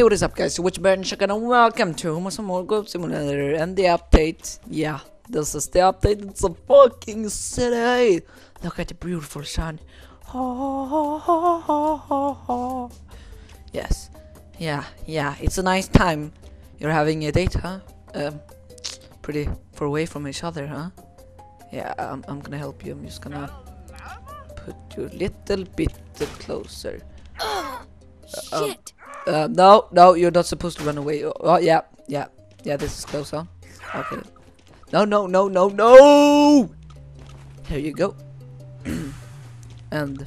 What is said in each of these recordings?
Hey, what is up guys? Which Baron Chicken and welcome to some more Goat Simulator and the update. Yeah, this is the update. It's a fucking city. Look at the beautiful sun. Yes. Yeah, yeah, it's a nice time. You're having a date, huh? Um, pretty far away from each other, huh? Yeah, I'm, I'm gonna help you. I'm just gonna put you a little bit closer. Shit! Uh, no, no, you're not supposed to run away. Oh, yeah, yeah, yeah, this is close, huh? Okay. No, no, no, no, no! Here you go. and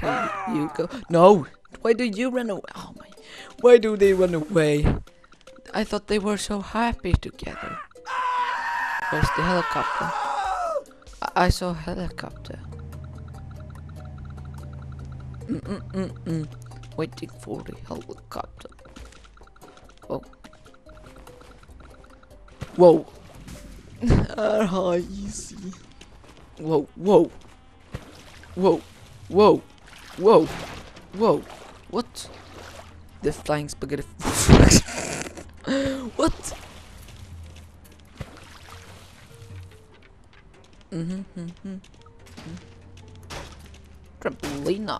here you go. No! Why do you run away? Oh my. Why do they run away? I thought they were so happy together. Where's the helicopter? I, I saw helicopter. Mm mm mm mm waiting for the helicopter. Oh. Whoa. ah, easy. Whoa, whoa. Whoa, whoa, whoa, whoa. What? The flying spaghetti. what? Mm-hmm, mm-hmm. mm-hmm. Trampolina.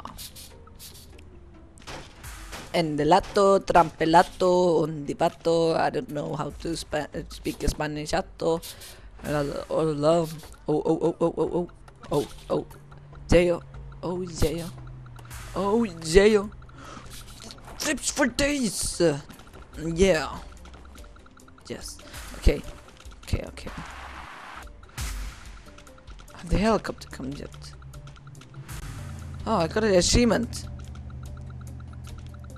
Endelato, trampelato, undipato. I don't know how to spa speak Spanish. Ato. Oh, love. Oh, oh, oh, oh, oh, oh, oh, oh. Jail. Oh, jail. Oh, jail. Trips for days. Yeah. Yes. Okay. Okay, okay. The helicopter come yet? Oh, I got an achievement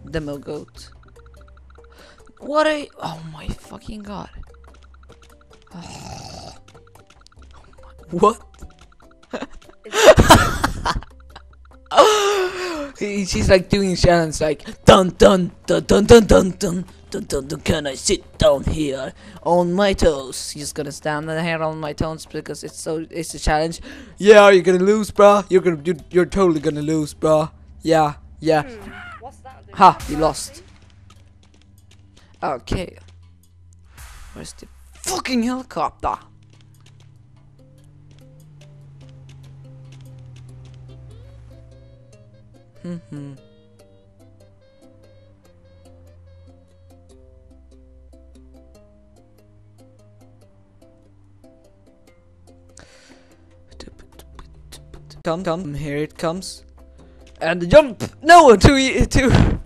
demo goat. What a oh my fucking god. what? She's like doing challenge like dun dun dun dun dun dun dun dun dun dun can I sit down here on my toes? She's gonna stand here on my toes because it's so it's a challenge. Yeah, you're gonna lose, bruh. You're gonna you're, you're totally gonna lose, bruh. Yeah, yeah. Ha! You lost. Okay. Where's the fucking helicopter? Hmm. Come, come, here it comes. And jump! No, too, too,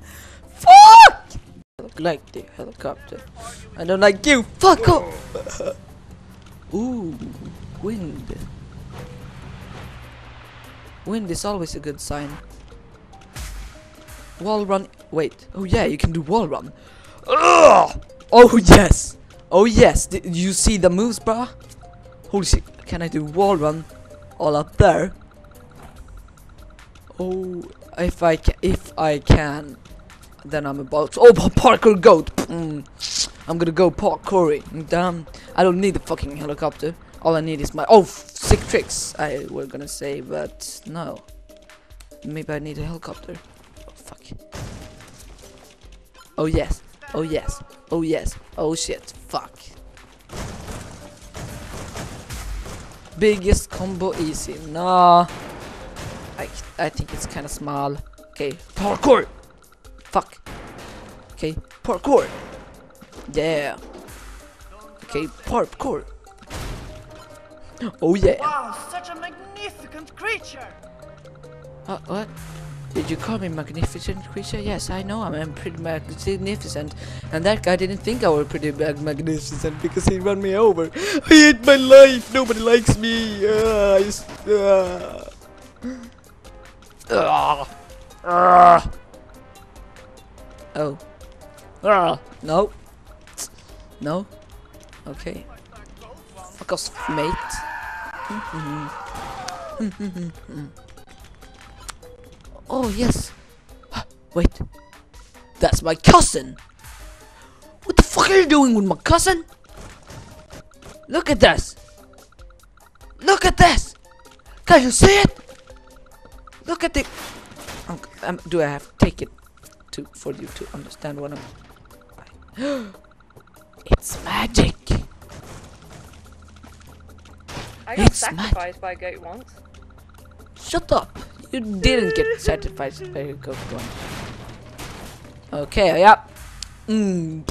like the helicopter. I don't like you. Fuck off. Ooh, wind. Wind is always a good sign. Wall run. Wait. Oh yeah, you can do wall run. Ugh! Oh yes. Oh yes. Did you see the moves, bruh? Holy shit. Can I do wall run all up there? Oh, if I can, if I can, then I'm about oh parkour goat. Mm. I'm gonna go parkouring. Damn, I don't need the fucking helicopter. All I need is my oh sick tricks. I were gonna say, but no. Maybe I need a helicopter. Oh fuck. Oh yes. Oh yes. Oh yes. Oh shit. Fuck. Biggest combo easy. Nah. I I think it's kind of small. Okay, parkour. Fuck. Okay, parkour. Yeah. Okay, parkour. Oh yeah. Wow, such a magnificent creature. Uh, what? Did you call me magnificent creature? Yes, I know I'm, pretty magnificent. And that guy didn't think I was pretty mag magnificent because he ran me over. I hate my life. Nobody likes me. Uh, I just, uh. Uh. Uh. Oh. Ah, no. No. Okay. Fuck off, mate. oh, yes. Wait. That's my cousin. What the fuck are you doing with my cousin? Look at this. Look at this. Can you see it? Look at the... Um, um, do I have to take it? To for you to understand what I'm. it's magic. I got It's sacrificed by a goat once. Shut up! You didn't get sacrificed by a goat once. Okay, yeah. Mm.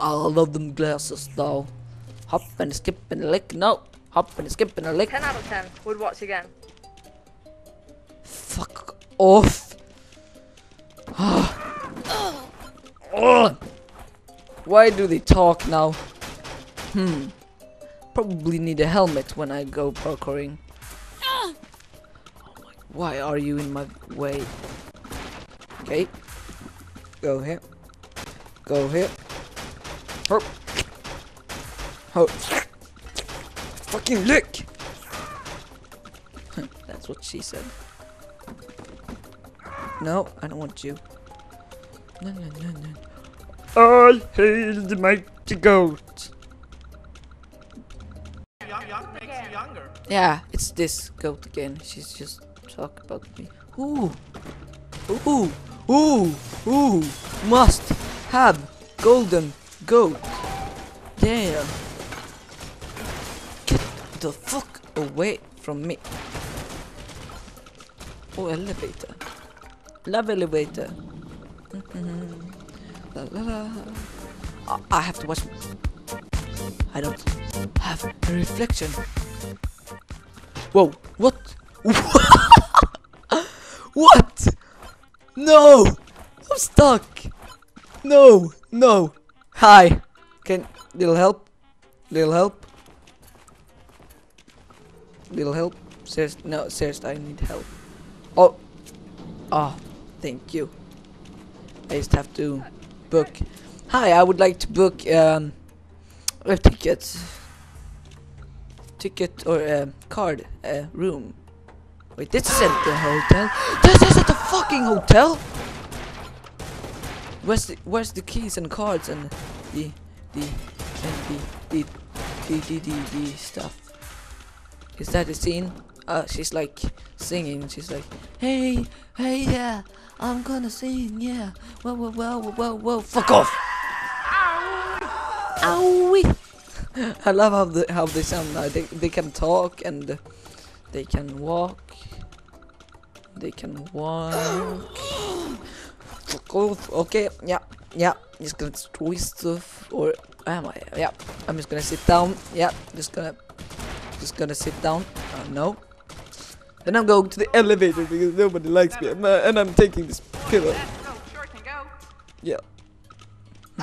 I love them glasses though. Hop and skip and lick. No. Hop and skip and lick. 10 out of 10. Would watch again. Fuck off. Why do they talk now? Hmm. Probably need a helmet when I go parkouring. Oh my, why are you in my way? Okay. Go here. Go here. Hop. Hop. Fucking lick! That's what she said. No, I don't want you. No, no, no, no. All hail the mighty goat. Young, young makes you younger. Yeah, it's this goat again. She's just talking about me. Ooh, ooh, ooh, ooh. Must have golden goat. Damn. Get the fuck away from me. Oh, elevator. Love elevator. Mhm. La, la, la. I, have to watch. I don't have a reflection. Whoa, what? what? No! I'm stuck! No, no. Hi. Can little help? Little help? Little help? Serious? No, seriously, I need help. Oh. Oh, thank you. I just have to book. Hi, I would like to book um, a ticket. Ticket or uh, card, uh, room. Wait, this isn't the hotel. This isn't the fucking hotel. Where's the Where's the keys and cards and the the and the the the the the, the stuff? Is that the scene? Uh, she's like singing. She's like, hey, hey, yeah, I'm gonna sing, yeah. Whoa, whoa, whoa, whoa, whoa, whoa. Fuck off! Owie! I love how the how they sound now. They they can talk and they can walk. They can walk. Fuck off. Okay, yeah, yeah. Just gonna twist stuff, or am I? Yeah, I'm just gonna sit down. Yeah, just gonna, just gonna sit down. Uh, no. Then I'm going to the elevator because nobody likes me, and, uh, and I'm taking this pillow. Let's. Sure can go. Yeah.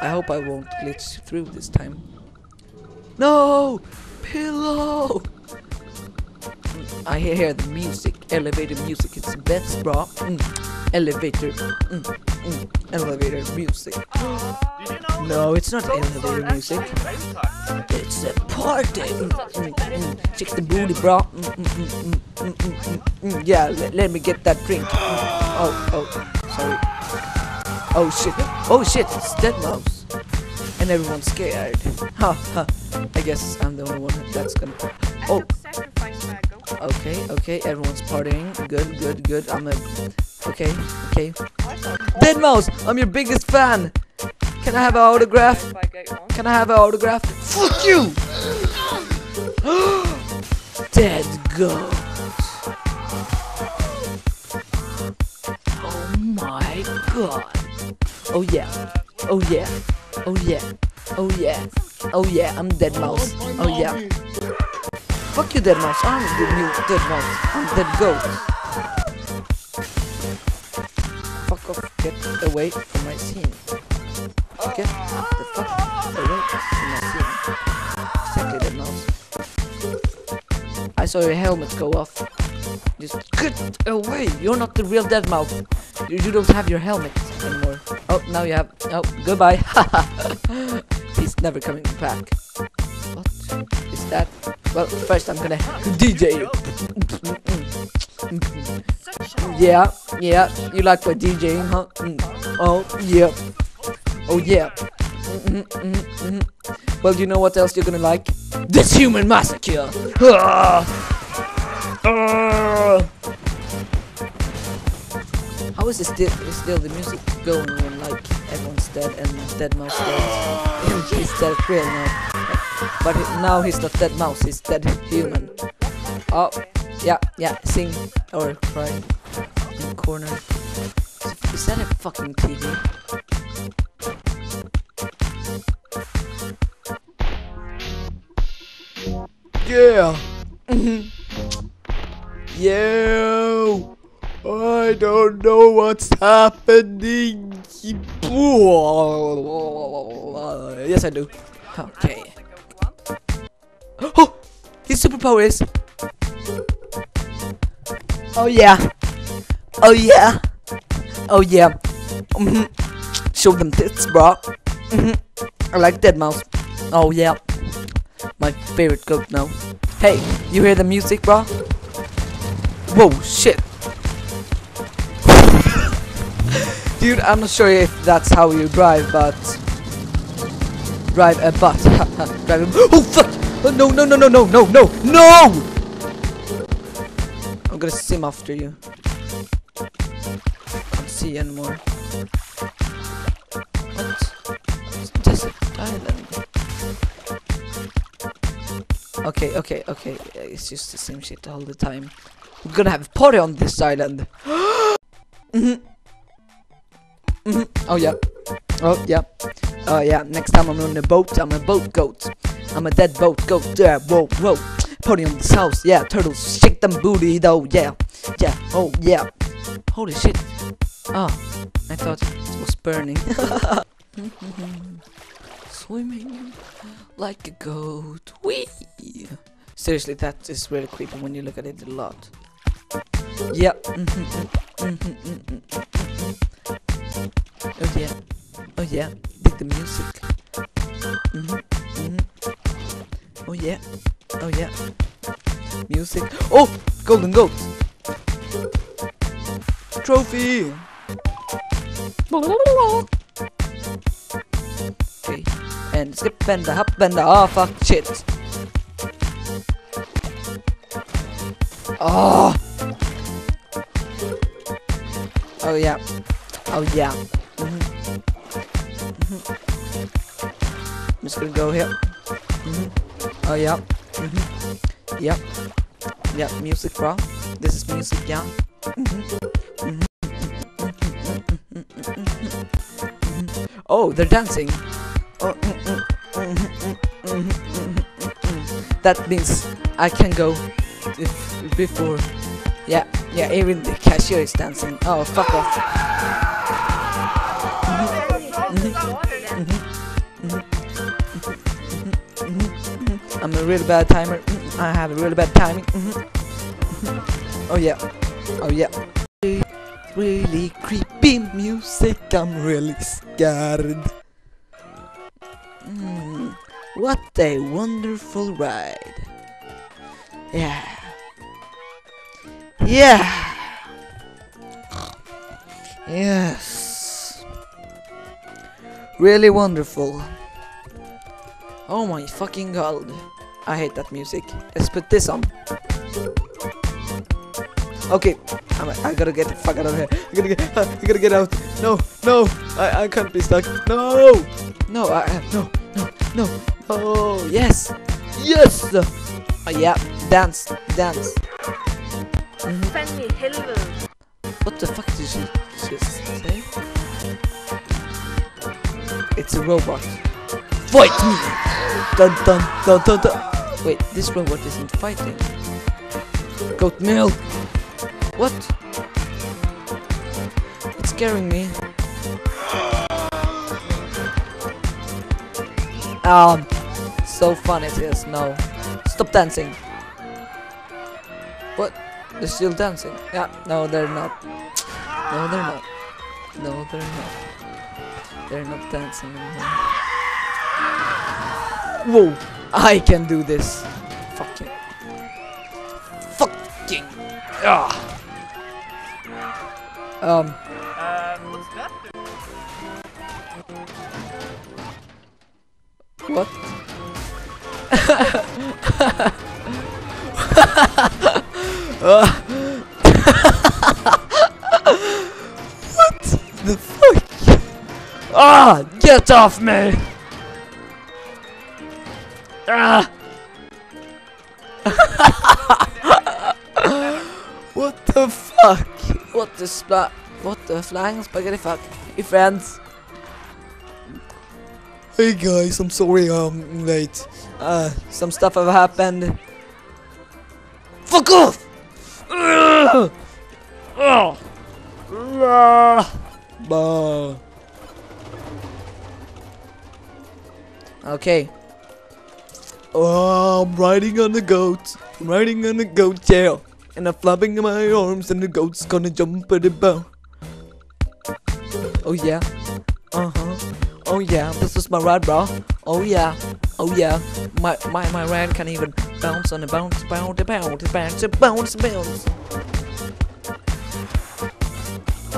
I hope I won't glitch through this time. No! Pillow! I hear the music, elevator music, it's best, bro. Mm. Elevator, mm, mm. Elevator music. Did you know No, it's not elevator music. It's a party. Mm, mm, mm. Check the booty, bro. Mm, mm, mm, mm, mm, mm, mm, mm. Yeah, let, let me get that drink. Mm. Oh, oh, sorry. Oh shit. Oh shit, it's Dead Mouse. And everyone's scared. Ha ha. I guess I'm the only one that's gonna. Oh, Sacrificed by a goat. okay, okay. Everyone's partying. Good, good, good. I'm a. Okay, okay. Dead Mouse, I'm your biggest fan. Can I have an autograph? Can I have an autograph? Fuck you! Dead goat. Oh my god. Oh yeah. Oh yeah. Oh yeah. Oh yeah. Oh yeah. I'm Dead Mouse. Oh yeah. Fuck you, Dead Mouse. I'm the new Dead Mouse. I'm Dead Goat. Get away from my scene. Get the fuck away from my scene. Exactly, Dead Mouse. I saw your helmet go off. Just get away! You're not the real Dead Mouse. You, you don't have your helmet anymore. Oh, now you have. Oh, goodbye. He's never coming back. What is that? Well, first I'm gonna DJ. Yeah, yeah. You like my DJing, huh? Mm. Oh, yeah. Oh, yeah. Mhm, mhm, mhm. Well, you know what else you're gonna like? This human massacre. Ah! Ah! How is it still still the music going when like everyone's dead and Dead Mouse dead? He's dead real now. But now he's not dead mouse, he's dead human. Oh, yeah, yeah, sing or cry in the corner. Is that a fucking TV? Yeah. Mm-hmm. Yo. I don't know what's happening. Yes, I do. Okay. Oh, his superpower is. Oh yeah. Oh yeah. Oh yeah. hmm Show them tits, bro. hmm I like Dead Mouse. Oh yeah. My favorite goat now. Hey, you hear the music, bro? Whoa, shit. Dude, I'm not sure if that's how you drive, but drive a butt. drive a oh fuck! Oh, no, no, no, no, no, no, no, no! I'm gonna sim after you. Can't see anymore. What? Island. Okay, okay, okay. It's just the same shit all the time. We're gonna have a party on this island. Mhm. Mhm. Oh yeah. Oh yeah. Oh yeah. Next time I'm on a boat, I'm a boat goat. I'm a dead boat goat. Yeah. Whoa, whoa. Party on this house. Yeah. Turtles, shake them booty though. Yeah. Yeah. Oh yeah. Holy shit. Ah, I thought it was burning. Swimming like a goat. Wee. Seriously, that is really creepy when you look at it a lot. Yeah. mhm, mhm, mhm, mhm, mhm, mhm. Oh yeah. Oh yeah. Dig the music. Oh yeah. Oh yeah. Music. Oh, golden goat. Trophy. Okay. And skip and the hop and the oh fuck shit. Oh. Oh yeah. Oh yeah. Mhm. Mhm. I'm just gonna go here. Mhm. Oh yeah. Mhm. Yep. Yep. Music, bro. This is music, yeah. Mhm. Mhm. Oh, they're dancing. Oh, mm, mm, mhm, mm, mhm, mhm, mm, mm. That means I can go before. Yeah, yeah. Even the cashier is dancing. Oh, fuck off. I'm a really bad timer. Mhm, I have a really bad timing. Mhm, mhm. Oh yeah. Oh yeah. Really creepy music. I'm really scared. Mm, what a wonderful ride. Yeah. Yeah. Yes. Really wonderful. Oh my fucking god. I hate that music. Let's put this on. Okay, I'm, I gotta get the fuck out of here. I gotta get, uh, I gotta get out. No, no, I, I can't be stuck. No, no, I, no, no, no, no. Yes, yes. Oh yeah, dance, dance. What the fuck did she just say? It's a robot. Fight me! Dun dun dun dun dun. Wait, this robot isn't fighting. Goat milk. What? It's scaring me. Um, so fun it is. No, stop dancing. What? They're still dancing. Yeah, no, they're not. No, they're not. No, they're not. They're not dancing anymore. Whoa! I can do this. Fucking. Fucking. Ah. Um. Uh, what's that do? What? Ah! Get off me! Ah! what the fuck? What the splat? What the flying spaghetti fuck? Hey friends. Hey guys, I'm sorry I'm late. Uh, some stuff have happened. Fuck off! Bah. Okay. Oh, I'm riding on the goat. I'm riding on the goat tail. And I'm flapping my arms and the goat's gonna jump at the bow. Oh yeah. Uh-huh. Oh yeah, this is my ride, bro. Oh yeah. Oh yeah. My my my ride can even bounce on the bounce, bounce, bounce, bounce, bounce, bounce.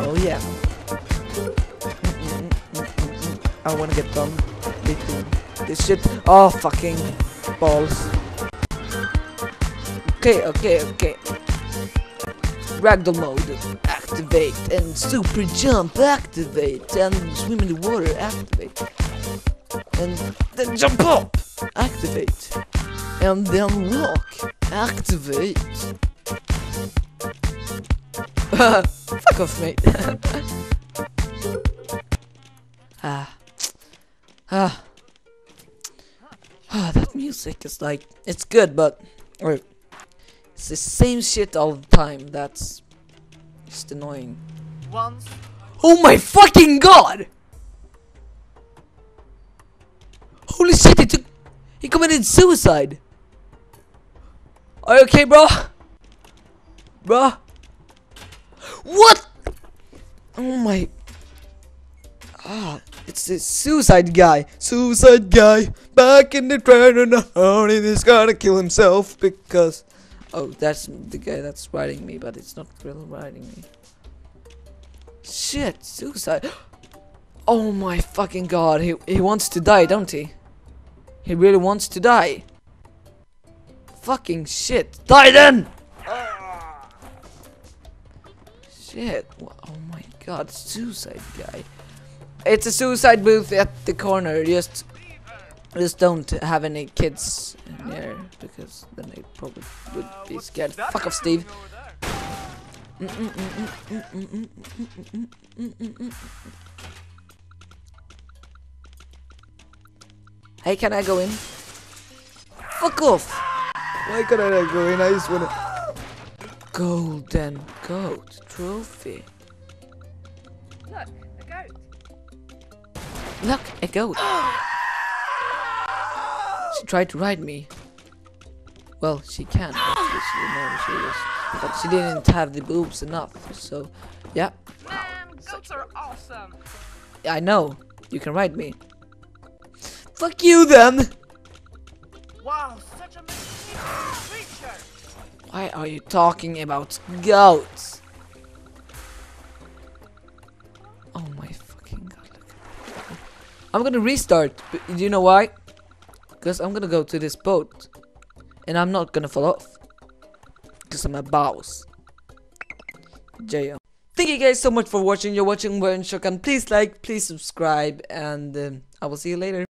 Oh yeah. I wanna get done this shit. Oh fucking balls. Okay, okay, okay. Ragdoll mode activate and super jump activate and swim in the water activate and then jump up activate and then walk activate. Fuck off, mate. ah. Ah. Music is like it's good, but wait, it's the same shit all the time. That's just annoying. Once. Oh my fucking god! Holy shit! He took, he committed suicide. Are you okay, bro? Bro? What? Oh my. Ah, it's this suicide guy. Suicide guy. Back in the train and honey is gonna kill himself because. Oh, that's the guy that's riding me, but it's not really riding me. Shit, suicide. Oh my fucking god, he, he wants to die, don't he? He really wants to die. Fucking shit. Die then! Shit. Oh my god, suicide guy. It's a suicide booth at the corner. Just, just don't have any kids in there because then they probably would be scared. Fuck off, Steve. Hey, can I go in? Fuck off! Why can I not go in? I just wanna. Golden goat trophy. Look, a goat. Look, a goat. she tried to ride me. Well, she can. She, no, she is. But she didn't have the boobs enough. So, yeah, Man, goats are awesome. I know. You can ride me. Fuck you then! Wow, such a creature. Why are you talking about goats? I'm gonna restart. Do you know why? Because I'm gonna go to this boat. And I'm not gonna fall off. Because I'm a boss. J.O. Thank you guys so much for watching. You're watching Burn Shokan. Please like, please subscribe, and um, I will see you later.